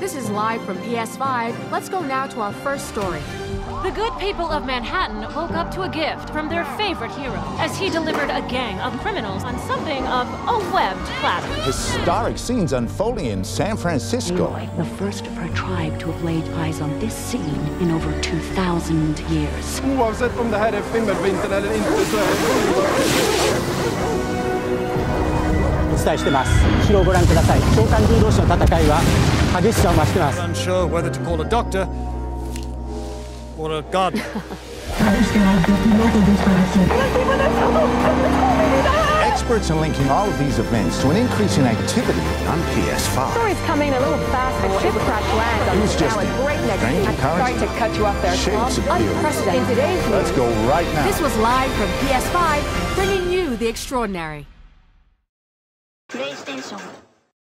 This is live from PS5. Let's go now to our first story. The good people of Manhattan woke up to a gift from their favorite hero as he delivered a gang of criminals on something of a webbed platter. Historic scenes unfolding in San Francisco. Aloy, the first of her tribe to have laid eyes on this scene in over 2,000 years. Oavsett om det här är fimbulvintern eller inte så är det お伝えしてます後ろをご覧ください召喚獣同士の戦いは激しさを増してます unsure whether to call a doctor or a gardener. Experts are linking all of these events to an increase in activity on PS5. Story's coming a little fast. A ship crash lands on It was the just now a at breakneck strange speed. I'm occurrence. sorry to cut you off there, Shades Tom. of theory. Unprecedented. In today's Let's news, go right now. This was live from PS5, bringing you the extraordinary. ミッ。